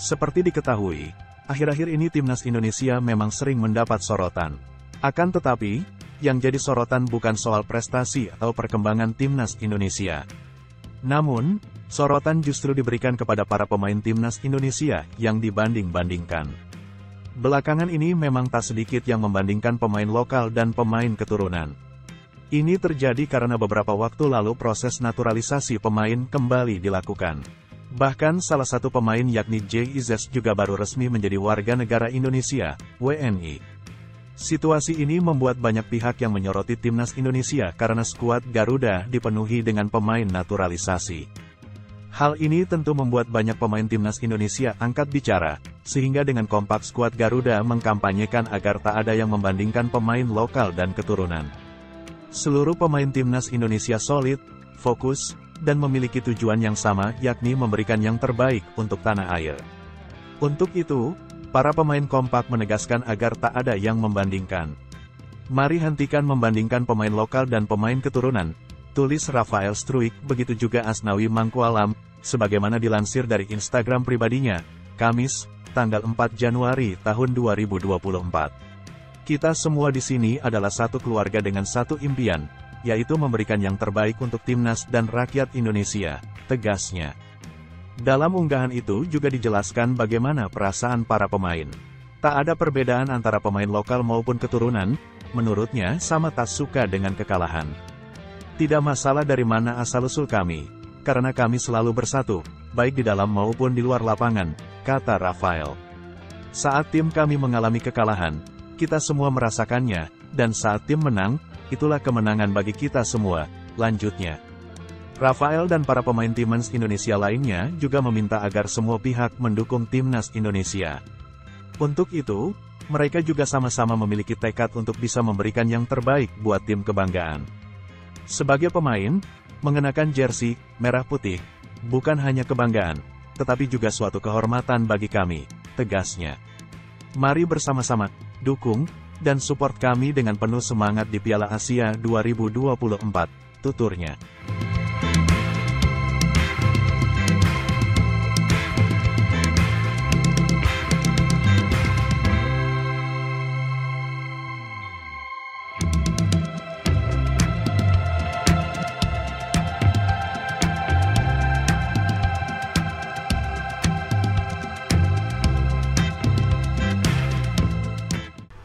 Seperti diketahui, akhir-akhir ini timnas Indonesia memang sering mendapat sorotan. Akan tetapi, yang jadi sorotan bukan soal prestasi atau perkembangan timnas Indonesia. Namun, sorotan justru diberikan kepada para pemain timnas Indonesia yang dibanding-bandingkan. Belakangan ini memang tak sedikit yang membandingkan pemain lokal dan pemain keturunan. Ini terjadi karena beberapa waktu lalu proses naturalisasi pemain kembali dilakukan. Bahkan salah satu pemain yakni Jay Izes juga baru resmi menjadi warga negara Indonesia, WNI. Situasi ini membuat banyak pihak yang menyoroti timnas Indonesia karena skuad Garuda dipenuhi dengan pemain naturalisasi. Hal ini tentu membuat banyak pemain timnas Indonesia angkat bicara, sehingga dengan kompak skuad Garuda mengkampanyekan agar tak ada yang membandingkan pemain lokal dan keturunan. Seluruh pemain timnas Indonesia solid, fokus, dan memiliki tujuan yang sama yakni memberikan yang terbaik untuk tanah air. Untuk itu, para pemain kompak menegaskan agar tak ada yang membandingkan. Mari hentikan membandingkan pemain lokal dan pemain keturunan, tulis Rafael Struik, begitu juga Asnawi Mangkualam, sebagaimana dilansir dari Instagram pribadinya, Kamis, tanggal 4 Januari tahun 2024. Kita semua di sini adalah satu keluarga dengan satu impian, yaitu memberikan yang terbaik untuk timnas dan rakyat Indonesia, tegasnya. Dalam unggahan itu juga dijelaskan bagaimana perasaan para pemain. Tak ada perbedaan antara pemain lokal maupun keturunan, menurutnya sama tak suka dengan kekalahan. Tidak masalah dari mana asal-usul kami, karena kami selalu bersatu, baik di dalam maupun di luar lapangan, kata Rafael. Saat tim kami mengalami kekalahan, kita semua merasakannya, dan saat tim menang, itulah kemenangan bagi kita semua, lanjutnya. Rafael dan para pemain timnas Indonesia lainnya juga meminta agar semua pihak mendukung timnas Indonesia. Untuk itu, mereka juga sama-sama memiliki tekad untuk bisa memberikan yang terbaik buat tim kebanggaan. Sebagai pemain, mengenakan jersey merah putih bukan hanya kebanggaan, tetapi juga suatu kehormatan bagi kami, tegasnya. Mari bersama-sama dukung dan support kami dengan penuh semangat di Piala Asia 2024, tuturnya.